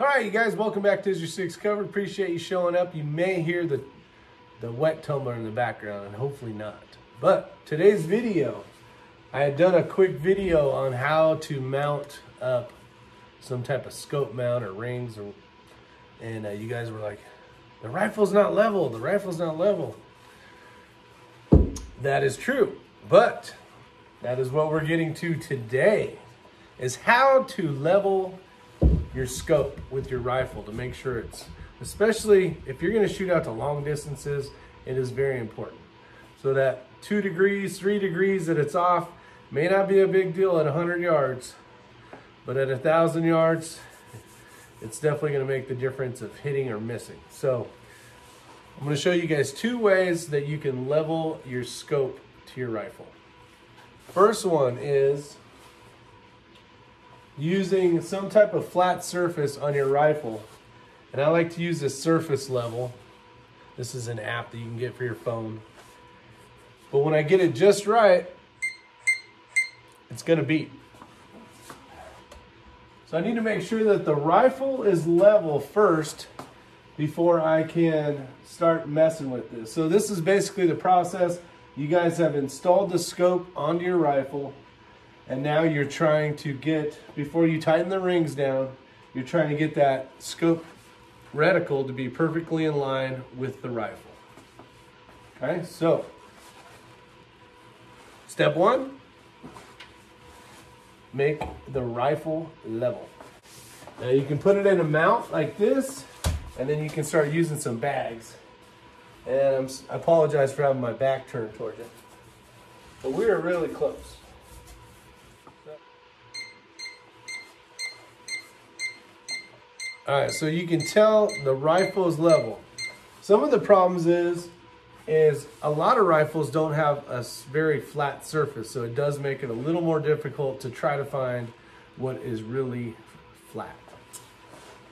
All right, you guys, welcome back to Is Your Six Covered. Appreciate you showing up. You may hear the, the wet tumbler in the background, and hopefully not. But today's video, I had done a quick video on how to mount up some type of scope mount or rings, or, and uh, you guys were like, the rifle's not level, the rifle's not level. That is true, but that is what we're getting to today, is how to level your scope with your rifle to make sure it's, especially if you're gonna shoot out to long distances, it is very important. So that two degrees, three degrees that it's off may not be a big deal at 100 yards, but at a thousand yards, it's definitely gonna make the difference of hitting or missing. So I'm gonna show you guys two ways that you can level your scope to your rifle. First one is using some type of flat surface on your rifle. And I like to use this surface level. This is an app that you can get for your phone. But when I get it just right, it's gonna beep. So I need to make sure that the rifle is level first before I can start messing with this. So this is basically the process. You guys have installed the scope onto your rifle and now you're trying to get, before you tighten the rings down, you're trying to get that scope reticle to be perfectly in line with the rifle. Okay, so step one, make the rifle level. Now you can put it in a mount like this, and then you can start using some bags. And I'm, I apologize for having my back turned towards you. But we are really close. All right, so you can tell the rifle is level. Some of the problems is, is a lot of rifles don't have a very flat surface, so it does make it a little more difficult to try to find what is really flat.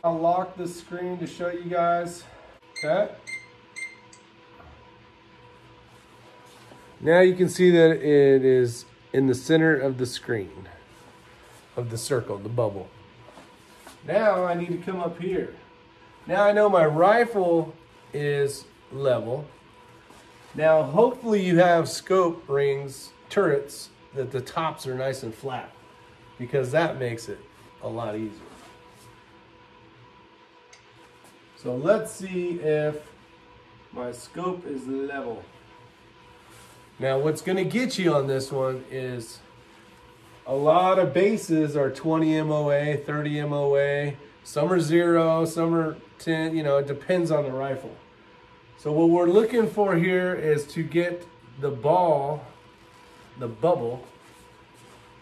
I'll lock the screen to show you guys. Okay. Now you can see that it is in the center of the screen, of the circle, the bubble. Now I need to come up here. Now I know my rifle is level. Now hopefully you have scope rings, turrets, that the tops are nice and flat because that makes it a lot easier. So let's see if my scope is level. Now what's gonna get you on this one is a lot of bases are 20 MOA, 30 MOA. Some are zero, some are 10, you know, it depends on the rifle. So what we're looking for here is to get the ball, the bubble,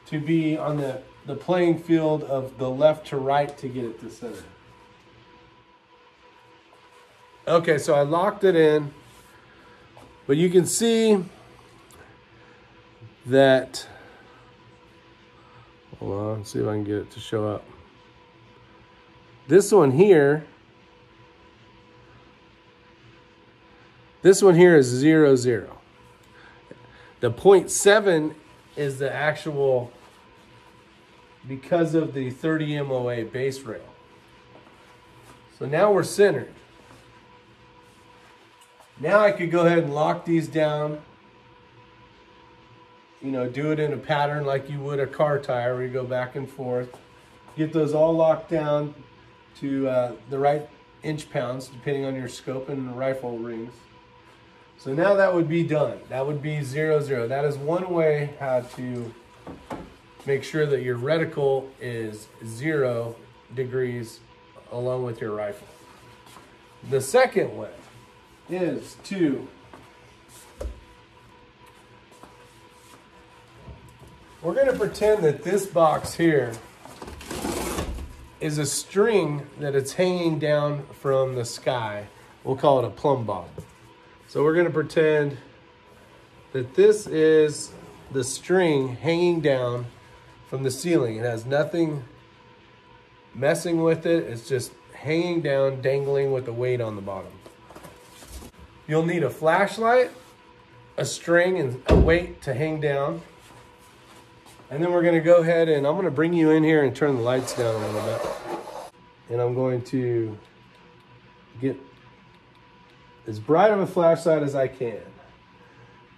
to be on the, the playing field of the left to right to get it to center. Okay, so I locked it in, but you can see that Hold on, see if I can get it to show up. This one here, this one here is zero, zero. The 0.7 is the actual, because of the 30 MOA base rail. So now we're centered. Now I could go ahead and lock these down you know, do it in a pattern like you would a car tire where you go back and forth. Get those all locked down to uh, the right inch pounds depending on your scope and rifle rings. So now that would be done. That would be zero, zero. That is one way how to make sure that your reticle is zero degrees along with your rifle. The second way is to We're gonna pretend that this box here is a string that it's hanging down from the sky. We'll call it a plumb bob. So we're gonna pretend that this is the string hanging down from the ceiling. It has nothing messing with it. It's just hanging down, dangling with the weight on the bottom. You'll need a flashlight, a string, and a weight to hang down. And then we're gonna go ahead and I'm gonna bring you in here and turn the lights down a little bit. and I'm going to get as bright of a flashlight as I can.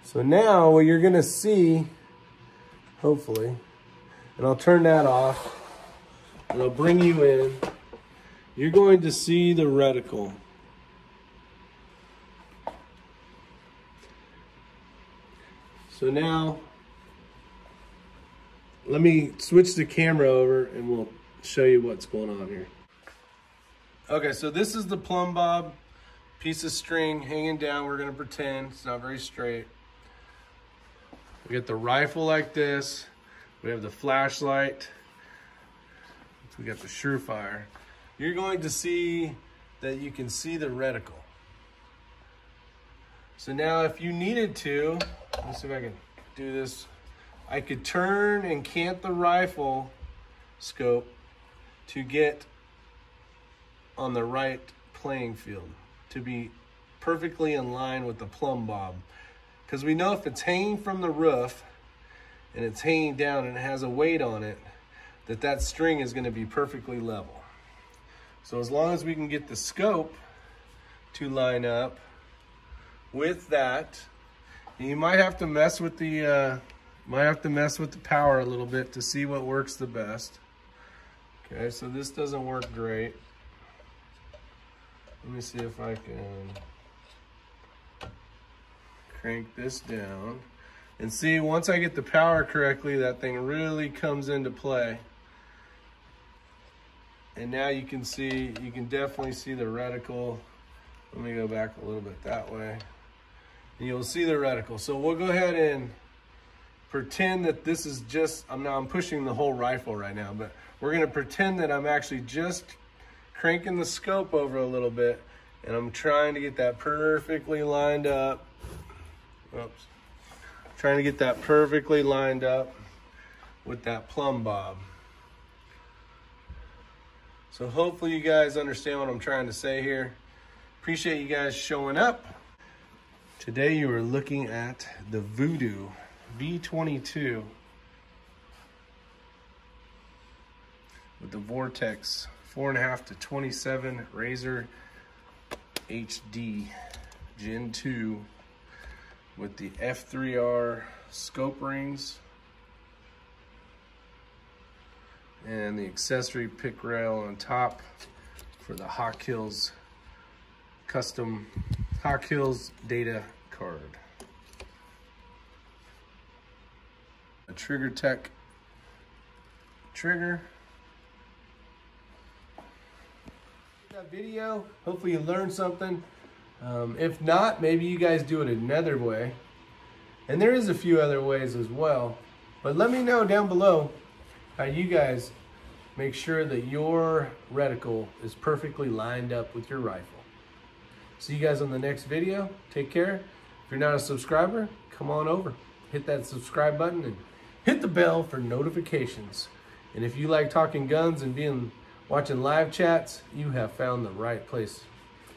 So now what you're gonna see, hopefully, and I'll turn that off, and I'll bring you in, you're going to see the reticle. So now, let me switch the camera over and we'll show you what's going on here. Okay, so this is the plumb bob piece of string hanging down. We're gonna pretend it's not very straight. We get the rifle like this. We have the flashlight. We got the Surefire. You're going to see that you can see the reticle. So now if you needed to, let's see if I can do this. I could turn and cant the rifle scope to get on the right playing field, to be perfectly in line with the plumb bob. Because we know if it's hanging from the roof and it's hanging down and it has a weight on it, that that string is going to be perfectly level. So as long as we can get the scope to line up with that, you might have to mess with the uh, might have to mess with the power a little bit to see what works the best. Okay, so this doesn't work great. Let me see if I can crank this down. And see, once I get the power correctly, that thing really comes into play. And now you can see, you can definitely see the reticle. Let me go back a little bit that way. And you'll see the reticle. So we'll go ahead and pretend that this is just, I'm now I'm pushing the whole rifle right now, but we're gonna pretend that I'm actually just cranking the scope over a little bit and I'm trying to get that perfectly lined up Oops. Trying to get that perfectly lined up with that plumb bob. So hopefully you guys understand what I'm trying to say here. Appreciate you guys showing up. Today you are looking at the Vudoo V22 with the Vortex 4.5 to 27 Razor HD Gen 2 with the F3R scope rings. And the accessory pick rail on top for the Hawk Hills custom Hawk Hills data card. A Trigger Tech trigger. That video, hopefully you learned something. Um, if not, maybe you guys do it another way. And there is a few other ways as well. But let me know down below how you guys make sure that your reticle is perfectly lined up with your rifle. See you guys on the next video. Take care. If you're not a subscriber, come on over. Hit that subscribe button and hit the bell for notifications. And if you like talking guns and being watching live chats, you have found the right place.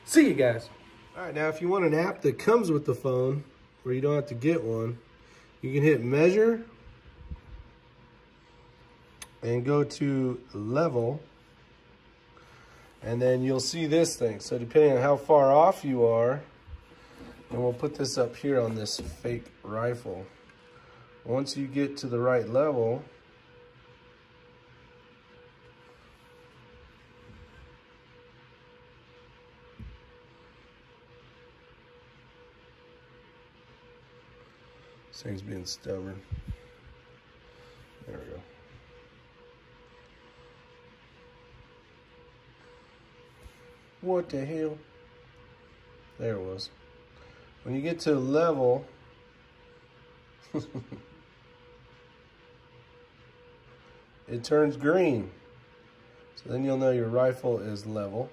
See you guys. All right, now if you want an app that comes with the phone, where you don't have to get one, you can hit measure and go to level and then you'll see this thing. So depending on how far off you are, and we'll put this up here on this fake rifle. Once you get to the right level, This thing's being stubborn. There we go. What the hell? There it was. When you get to a level, it turns green. So then you'll know your rifle is level.